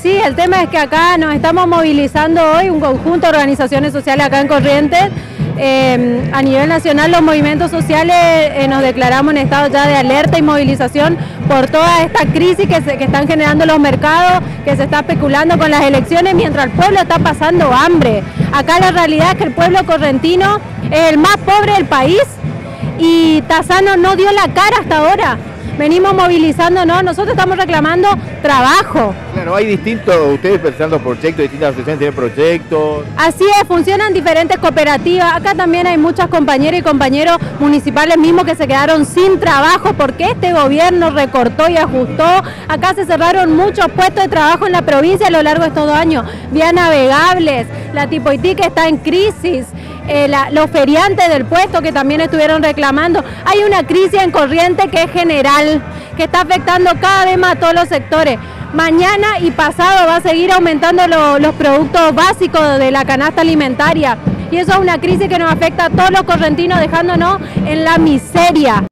Sí, el tema es que acá nos estamos movilizando hoy, un conjunto de organizaciones sociales acá en Corrientes. Eh, a nivel nacional los movimientos sociales eh, nos declaramos en estado ya de alerta y movilización por toda esta crisis que, se, que están generando los mercados, que se está especulando con las elecciones mientras el pueblo está pasando hambre. Acá la realidad es que el pueblo correntino es el más pobre del país y Tazano no dio la cara hasta ahora venimos movilizándonos, nosotros estamos reclamando trabajo. Claro, hay distintos, ustedes pensando proyectos, distintas asociaciones tienen proyectos. Así es, funcionan diferentes cooperativas. Acá también hay muchas compañeras y compañeros municipales mismos que se quedaron sin trabajo porque este gobierno recortó y ajustó. Acá se cerraron muchos puestos de trabajo en la provincia a lo largo de estos dos años. Vías navegables, la Tipoití que está en crisis. Eh, los feriantes del puesto que también estuvieron reclamando. Hay una crisis en corriente que es general, que está afectando cada vez más a todos los sectores. Mañana y pasado va a seguir aumentando lo, los productos básicos de la canasta alimentaria. Y eso es una crisis que nos afecta a todos los correntinos, dejándonos en la miseria.